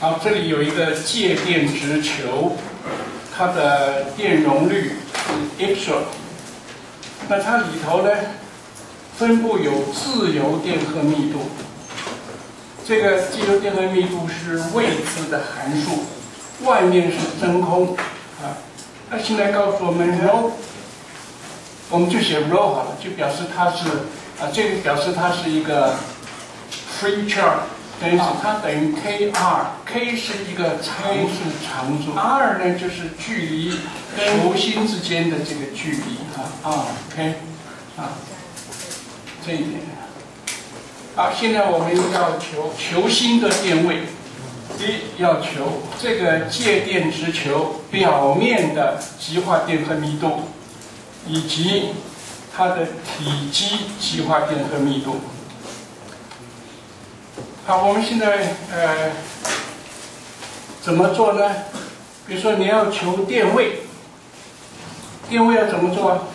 好，这里有一个介电直球，它的电容率是 epsilon。那它里头呢，分布有自由电荷密度。这个自由电荷密度是未知的函数，外面是真空啊。那现在告诉我们 rho，我们就写 rho 好了，就表示它是啊，这个表示它是一个 free charge，等于是它等于 k r，k 是一个参数常数，r 呢就是距离球心之间的这个距离啊啊，OK 啊，这一点。好，现在我们要求球心的电位。第一，要求这个介电直球表面的极化电荷密度，以及它的体积极化电荷密度。好，我们现在呃怎么做呢？比如说你要求电位，电位要怎么做？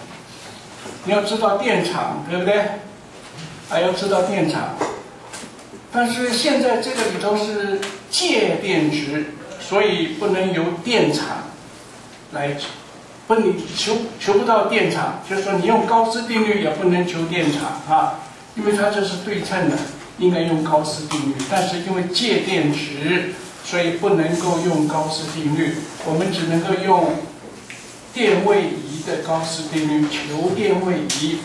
你要知道电场，对不对？还要知道电场，但是现在这个里头是介电值，所以不能由电场来，不你求求不到电场，就是说你用高斯定律也不能求电场啊，因为它这是对称的，应该用高斯定律，但是因为介电值，所以不能够用高斯定律，我们只能够用电位移的高斯定律求电位移。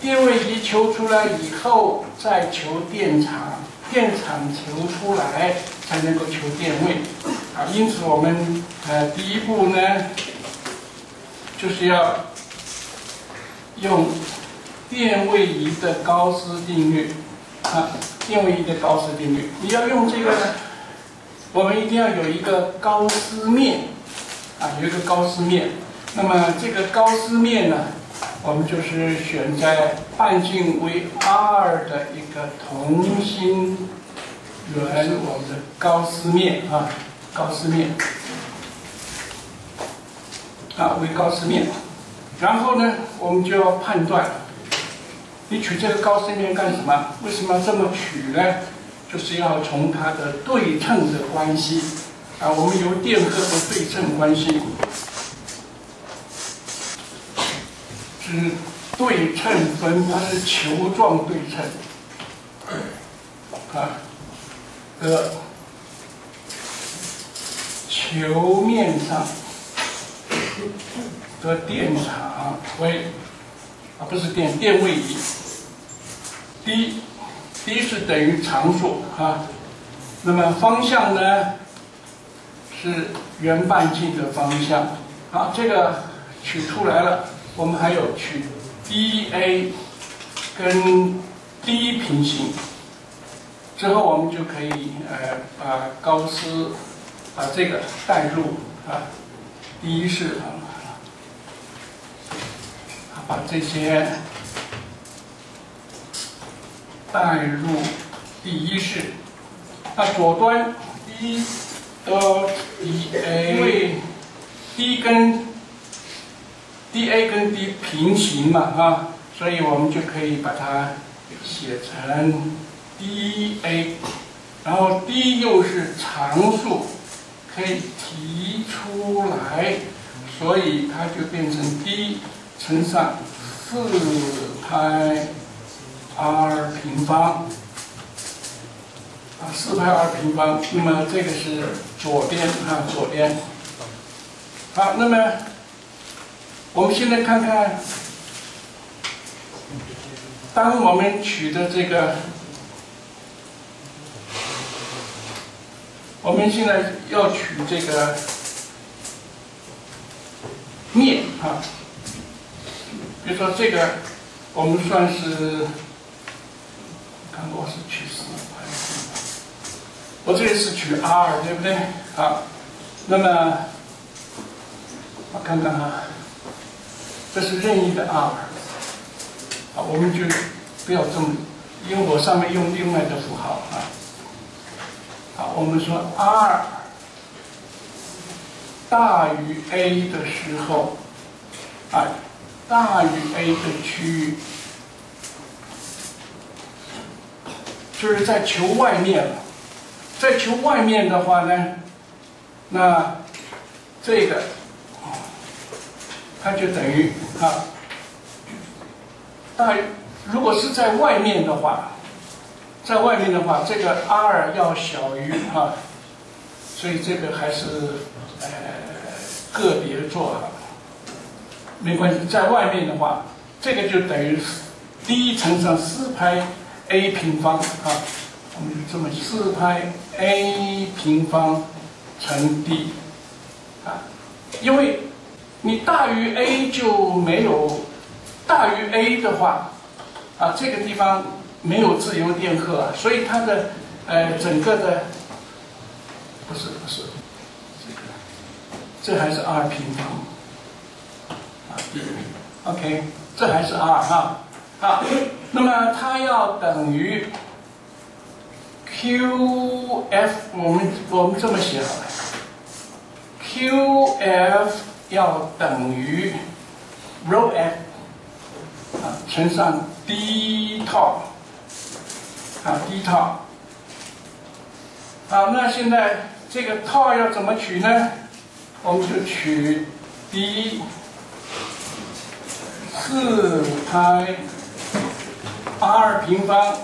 电位移求出来以后，再求电场，电场求出来才能够求电位，啊，因此我们呃第一步呢，就是要用电位移的高斯定律，啊，电位移的高斯定律，你要用这个呢，我们一定要有一个高斯面，啊，有一个高斯面，那么这个高斯面呢？我们就是选在半径为 r 的一个同心圆，我们的高斯面。啊，高斯面。啊为高斯面，然后呢，我们就要判断，你取这个高斯面干什么？为什么要这么取呢？就是要从它的对称的关系啊，我们由电荷的对称关系。是对称分，它是球状对称，啊，的球面上的电场为啊不是电电位移，d，d 是等于常数啊，那么方向呢是圆半径的方向，好，这个取出来了。我们还有取 dA 跟 D 平行，之后我们就可以呃把高斯把这个带入啊，第一式啊，把这些带入第一式，那左端 D 到 dA，因为 D 跟 dA 跟 D 平行嘛，啊，所以我们就可以把它写成 dA，然后 D 又是常数，可以提出来，所以它就变成 D 乘上四派 r 平方，啊，四派 r 平方，那么这个是左边啊，左边，好，那么。我们现在看看，当我们取的这个，我们现在要取这个面啊，比如说这个，我们算是，看我是取什么？我这里是取 r，对不对？好，那么我看看啊。这是任意的 r，好，我们就不要这么，因为我上面用另外的符号啊。好，我们说 r 大于 a 的时候，啊，大于 a 的区域，就是在球外面了，再求外面的话呢，那这个它就等于啊，大如果是在外面的话，在外面的话，这个 r 要小于哈，所以这个还是呃个别做哈，没关系。在外面的话，这个就等于 d 乘上四派 a 平方啊，我们就这么四派 a 平方乘 d 啊，因为你大于 a 就没有大于 a 的话啊，这个地方没有自由电荷啊，所以它的呃整个的不是不是这个，这还是 r 平方啊，OK，这还是 r 哈，好，那么它要等于 QF，我们我们这么写好了。QF 要等于 ρf 啊乘上 d 套啊 d 套。好，那现在这个套要怎么取呢？我们就取 d 四派 r 平方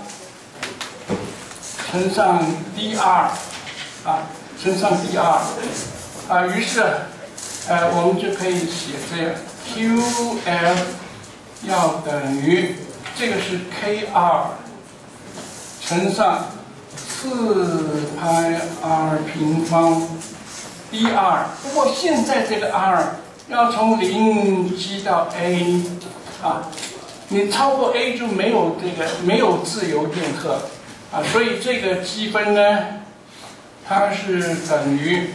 乘上 dr 啊乘上 dr。啊，于是，呃，我们就可以写这样，QF 要等于这个是 KR 乘上四派 r 平方 dr。不过现在这个 r 要从零积到 a 啊，你超过 a 就没有这个没有自由电荷所以这个积分呢，它是等于。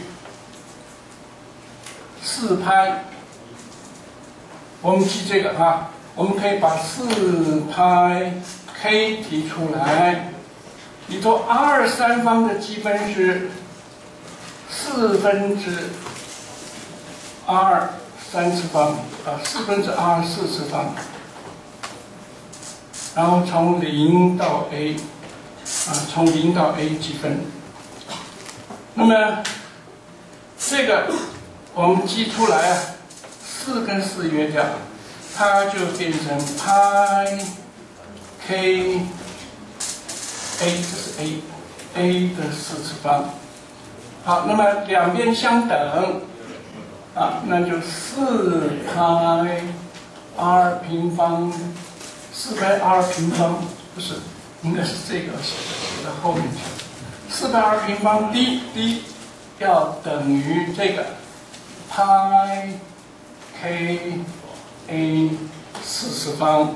四拍，我们记这个啊，我们可以把四拍 k 提出来，你做 r 三方的积分是四分之 r 三次方啊，四分之 r 四次方，然后从零到 a 啊，从零到 a 积分，那么这个。我们积出来啊，四跟四约掉，它就变成派 k a，这是 a，a 的四次方。好，那么两边相等，啊，那就四派 r 平方，四派 r 平方不是，应该是这个写的，后面去。四派 r 平方 d d 要等于这个。派 k a 四次方，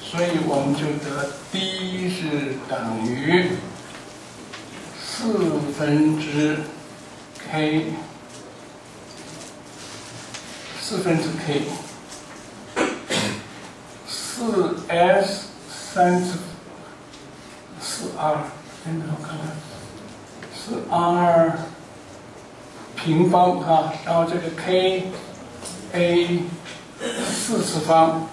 所以我们就得 d 是等于四分之 k 四分之 k 四 s 三次四 r，等等我看看，四 r。平方哈，然后这个 k a 四次方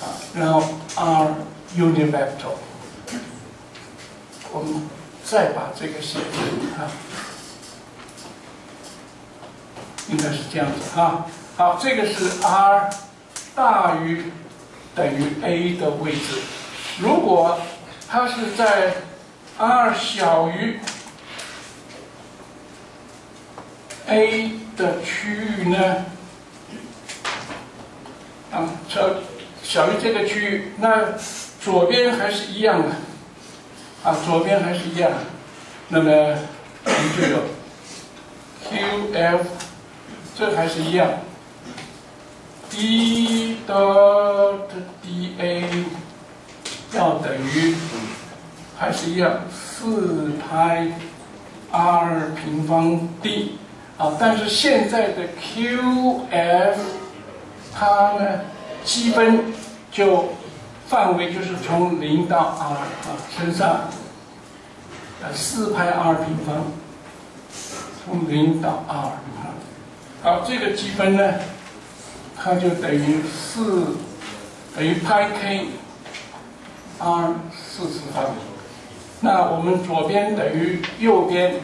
啊，然后 r unit vector，我们再把这个写成啊，应该是这样子哈。好，这个是 r 大于等于 a 的位置，如果它是在 r 小于。A 的区域呢，啊，小小于这个区域，那左边还是一样的，啊，左边还是一样，那么我们就有 QF，这还是一样，D dot dA 要等于还是一样四派 R 平方 D。啊，但是现在的 QF，它呢积分就范围就是从零到 r 啊，乘上呃四派 r 平方，从零到 r 啊，好，这个积分呢，它就等于四等于派 k r 四次方，那我们左边等于右边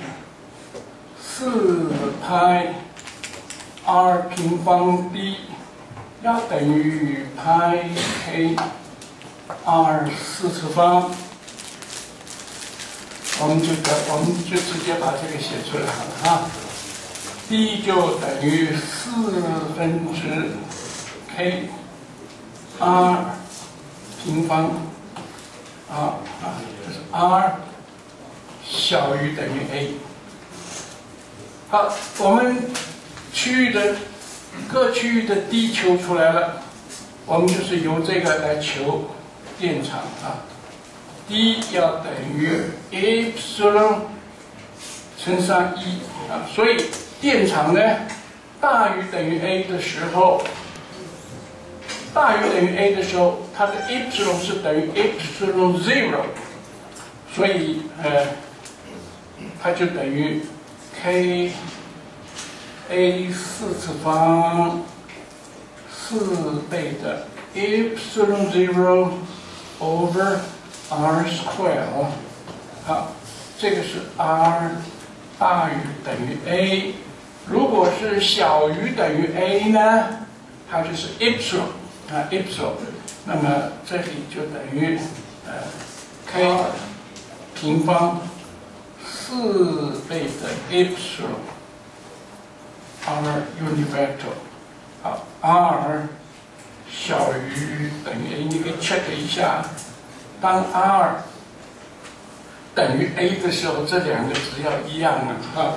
四派 r 平方 b 要等于派 k r 四次方，我们就得我们就直接把这个写出来好了哈。b 就等于四分之 k r 平方。啊啊，这是 r 小于等于 a。好，我们区域的各区域的 d 求出来了，我们就是由这个来求电场啊。d 要等于 epsilon 乘上一啊，所以。电场呢，大于等于 a 的时候，大于等于 a 的时候，它的 epsilon 是等于 epsilon zero，所以呃，它就等于 k a 四次方四倍的 epsilon zero over r square，好，这个是 r 大于等于 a。如果是小于等于 a 呢，它就是 epsilon 啊 epsilon，那么这里就等于呃 k 平方四倍的 epsilon r univector，好 r 小于等于 a，你可以 check 一下，当 r 等于 a 的时候，这两个值要一样了啊。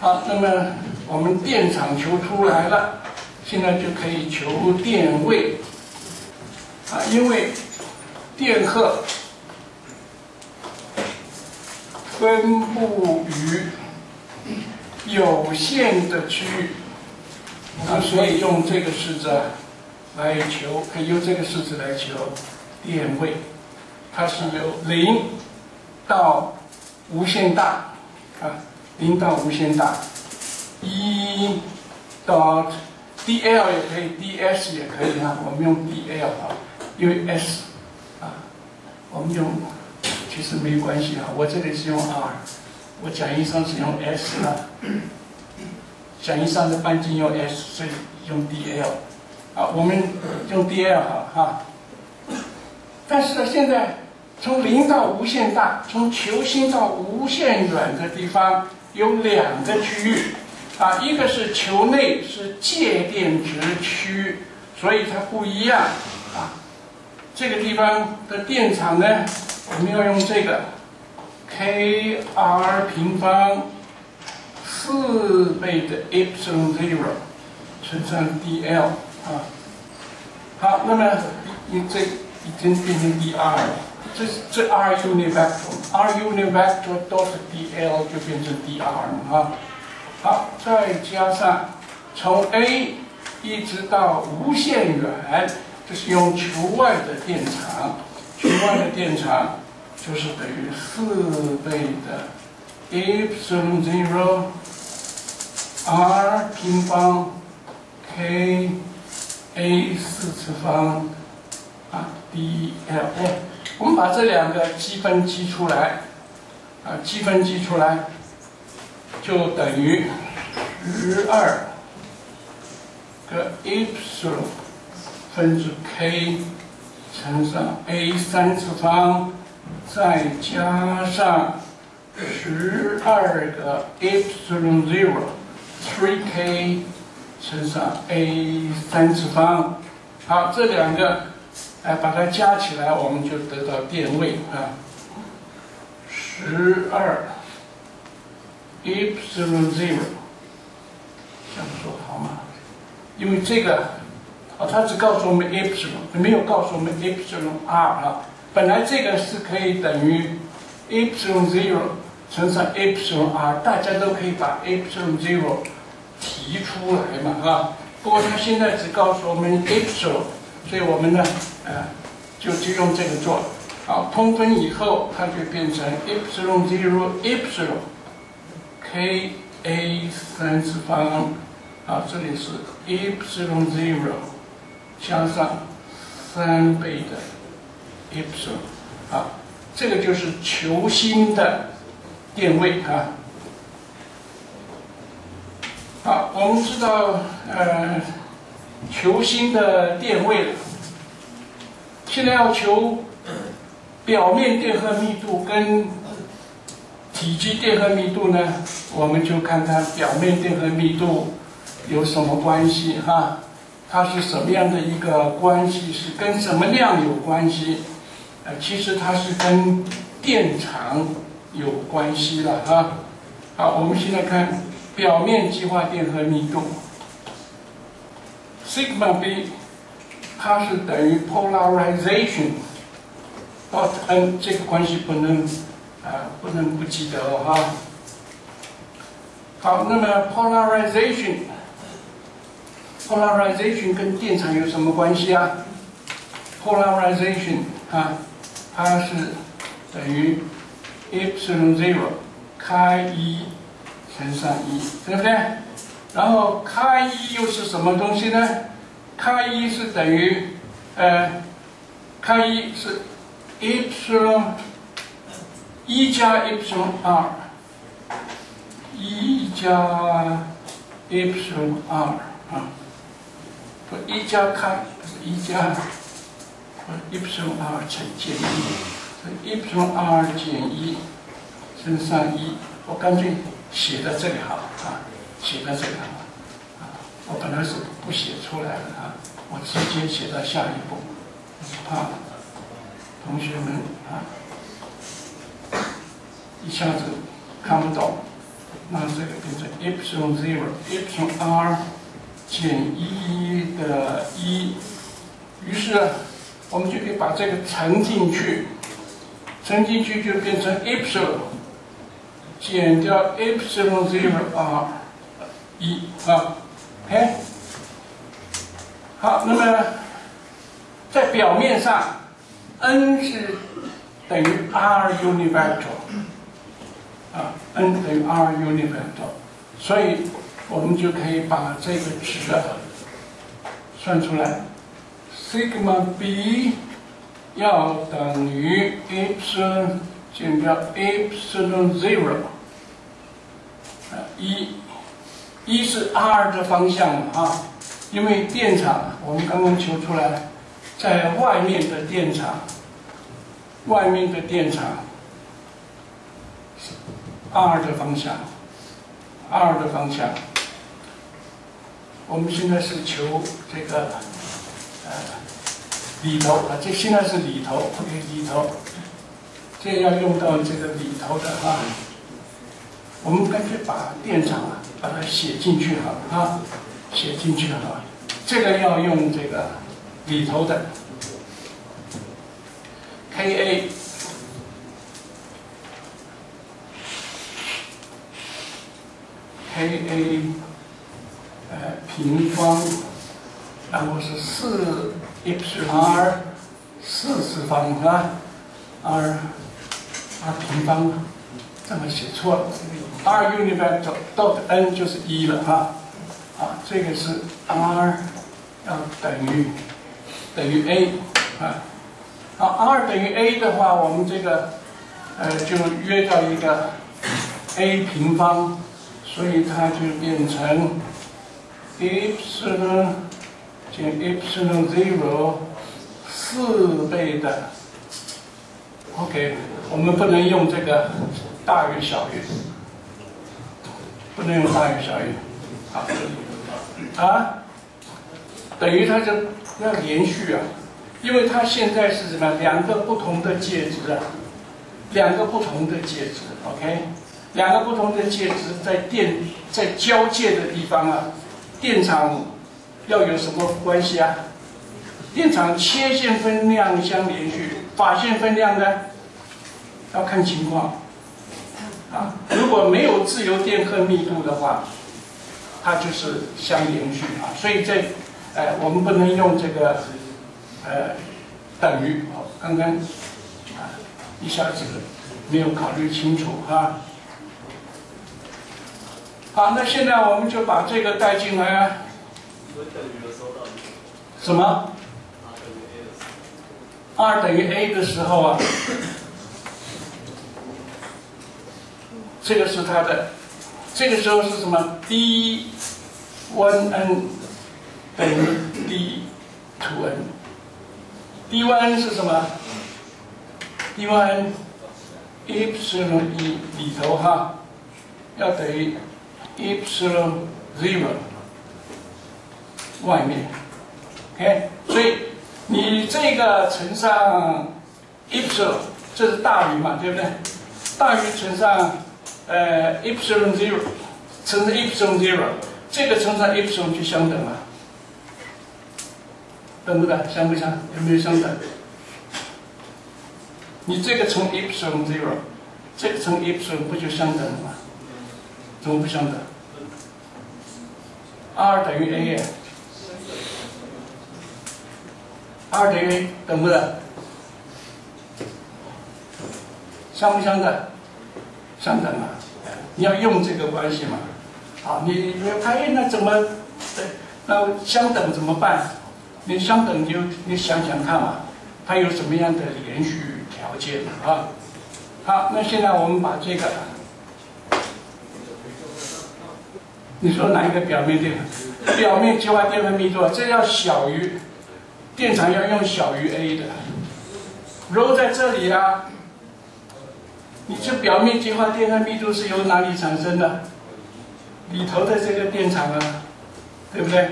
好，那么我们电场求出来了，现在就可以求电位啊，因为电荷分布于有限的区域啊，所以用这个式子来求，可以用这个式子来求电位，它是由零到无限大啊。零到无限大，一 dot dl 也可以，ds 也可以哈。我们用 dl 啊，因为 s 啊，我们用其实没关系啊。我这里是用 r，我讲义上是用 s 啊。讲义上的半径用 s，所以用 dl 啊。我们用 dl 好哈。但是呢，现在从零到无限大，从球心到无限远的地方。有两个区域，啊，一个是球内是介电值区，所以它不一样，这个地方的电场呢，我们要用这个 k r 平方四倍的 epsilon zero 乘上 d l 啊，好，那么你这已经变成 d r 了。这这 r unit vector，r unit vector dot dl 就变成 dr 了啊。好，再加上从 a 一直到无限远，这是用球外的电场，球外的电场就是等于四倍的 epsilon zero r 平方 k a 四次方啊 d l a。我们把这两个积分积出来，啊，积分积出来，就等于十二个 epsilon 分之 k 乘上 a 三次方，再加上十二个 epsilon zero three k 乘上 a 三次方。好，这两个。哎，把它加起来，我们就得到电位啊，十二 epsilon zero，这样说好吗？因为这个，啊，他只告诉我们 epsilon，没有告诉我们 epsilon r 啊。本来这个是可以等于 epsilon zero 乘上 epsilon r，大家都可以把 epsilon zero 提出来嘛，啊。不过他现在只告诉我们 epsilon。所以我们呢，呃，就就用这个做，好，通分以后，它就变成 epsilon zero epsilon k a 三次方，啊，这里是 epsilon zero 加上三倍的 e p s i l 啊，这个就是球心的电位啊。好，我们知道呃球心的电位了，现在要求表面电荷密度跟体积电荷密度呢，我们就看看表面电荷密度有什么关系哈。它是什么样的一个关系？是跟什么量有关系？呃，其实它是跟电场有关系了哈。好，我们现在看表面极化电荷密度，sigma b，它是等于 polarization dot n，这个关系不能啊不能不记得哦哈。好，那么 polarization。Polarization 跟电场有什么关系啊？Polarization 啊，它是等于 epsilon zero 开一乘上一，对不对？然后开一又是什么东西呢？开一是等于呃，开一是 epsilon 一加 epsilon r，一加 epsilon r 啊。一加开是一加，一 epsilon r 减一，一 epsilon r 减一乘上一，我干脆写在这里好啊，写在这里好啊，我本来是不写出来的啊，我直接写到下一步，怕同学们啊一下子看不懂，那这个变成 epsilon zero，epsilon r。减一的一，于是我们就可以把这个乘进去，乘进去就变成 epsilon 减掉 epsilon zero 一啊，，OK，好，那么在表面上，n 是等于 r universal 啊，n 等于 r universal，所以。我们就可以把这个值啊算出来，sigma b 要等于 epsilon 减掉 epsilon zero 啊一，一是 r 的方向啊，因为电场我们刚刚求出来，在外面的电场，外面的电场是 r 的方向，r 的方向。我们现在是求这个呃里头啊，这现在是里头，OK 里头，这要用到这个里头的啊。我们干脆把电场啊，把它写进去哈啊，写进去哈。这个要用这个里头的 Ka Ka。呃，平方，然后是四 epsilon 四次方啊，r r 平方，这么写错了，r universal dot n 就是一了哈，啊，这个是 r 要等于等于 a 啊，好，r 等于 a 的话，我们这个呃就约到一个 a 平方，所以它就变成。Epsilon 减 epsilon zero 四倍的，OK，我们不能用这个大于小于，不能用大于小于，好，啊，等于它就要连续啊，因为它现在是什么？两个不同的介质啊，两个不同的介质，OK，两个不同的介质在电在交界的地方啊。电场要有什么关系啊？电场切线分量相连续，法线分量呢要看情况啊。如果没有自由电荷密度的话，它就是相连续啊。所以这呃，我们不能用这个呃等于哦，刚刚啊一下子没有考虑清楚哈。好，那现在我们就把这个带进来啊。什么？二等于 a 的时候啊，这个是它的，这个时候是什么？d one n 等于 d two n，d one 是什么？d one n epsilon 一里头哈，要等于 epsilon zero 外面，OK，所以你这个乘上 epsilon，这是大于嘛，对不对？大于乘上呃 epsilon zero 乘上 epsilon zero，这个乘上 epsilon 就相等了，等不等？相不相？有没有相等？你这个乘 epsilon zero，这个乘 epsilon 不就相等了吗？怎么不相等？r 等于 a 呀，r 等于 a 等不等？相不相等？相等啊！你要用这个关系嘛？好，你你哎，那怎么？对那相等怎么办？你相等就你想想看嘛，它有什么样的连续条件啊？好，那现在我们把这个，你说哪一个表面电？表面激化电荷密度啊，这要小于电场要用小于 a 的，ρ 在这里啊。你这表面激化电荷密度是由哪里产生的？里头的这个电场啊，对不对？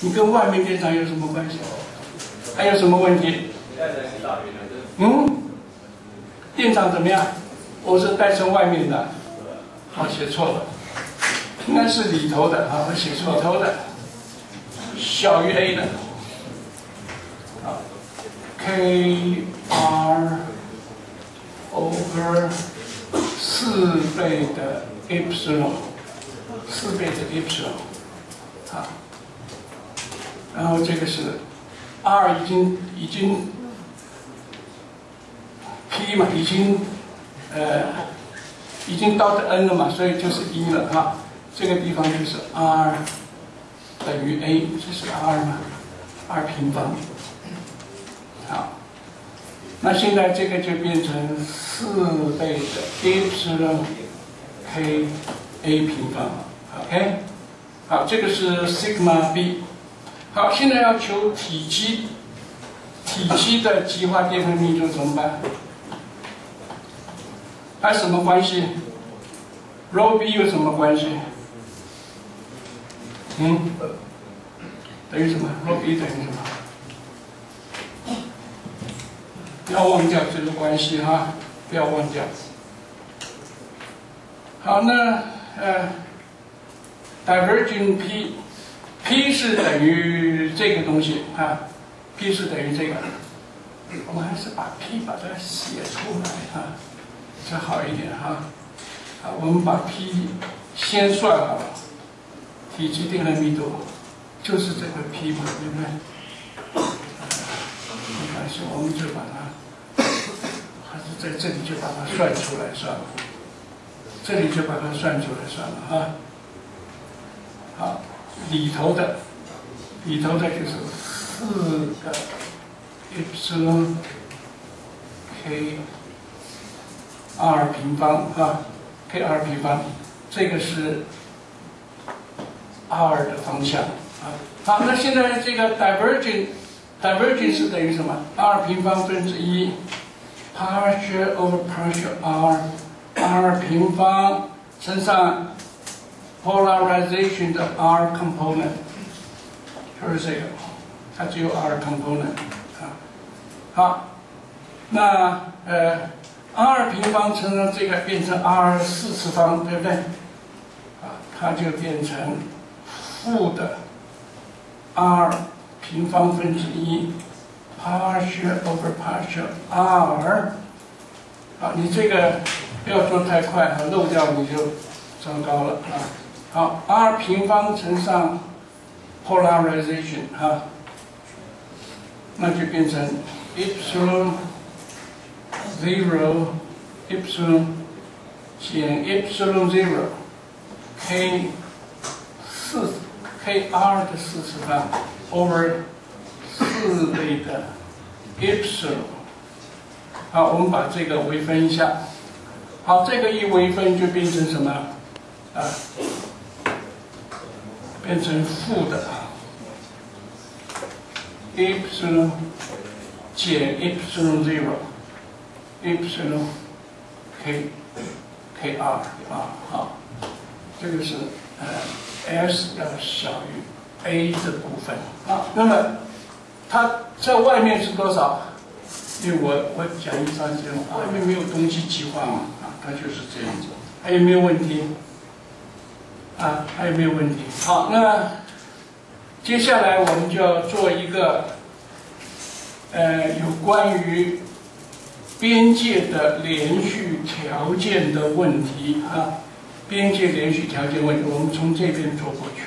你跟外面电场有什么关系？还有什么问题？嗯？电场怎么样？我是带成外面的，好写错了，应该是里头的啊，我写错里头的，小于 a 的，啊，K R。over 四倍的 epsilon，四倍的 epsilon，啊，然后这个是 r 已经已经 p 嘛，已经呃已经到的 n 了嘛，所以就是一了哈，这个地方就是 r 等于 a，这是 r 嘛，r 平方，好。那现在这个就变成四倍的 e p s i l k a 平方，OK，好，这个是 sigma b。好，现在要求体积，体积的极化电荷密度怎么办？它什么关系？ρ b 有什么关系？嗯，等于什么？ρ b 等于什么？不要忘掉这个关系哈，不要忘掉。好，那呃，divergent p，p 是等于这个东西啊，p 是等于这个。我们还是把 p 把它写出来啊，这好一点哈。好，我们把 p 先算好了，体积电荷密度就是这个 p 嘛，对不对？没关系，我们就把它。还是在这里就把它算出来算了，这里就把它算出来算了哈。好，里头的，里头的就是四个 epsilon k r 平方啊，k r 平方，这个是 r 的方向啊。好，那现在这个 divergence，divergence 等于什么？r 平方分之一。partial over partial r，r 平方乘上 polarization 的 r component，就是这个，它只有 r component 啊。好，那呃，r 平方乘上这个变成 r 四次方，对不对？啊，它就变成负的 r 平方分之一。partial over partial r，好，你这个不要做太快哈，漏掉你就糟糕了啊。好，r 平方乘上 polarization 哈，那就变成 epsilon zero epsilon 减 epsilon zero k 四 k r 的四次方 over 四倍的 epsilon，好，我们把这个微分一下。好，这个一微分就变成什么？啊，变成负的。啊，epsilon 减 epsilon zero，epsilon k k r 啊，好，这个是呃 s 要小于 a 的部分啊。那么它在外面是多少？因为我我讲一张这样，外面没有东西计划嘛，啊，它就是这样子。还有没有问题？啊，还有没有问题？好，那接下来我们就要做一个，呃，有关于边界的连续条件的问题啊，边界连续条件问题，我们从这边走过去。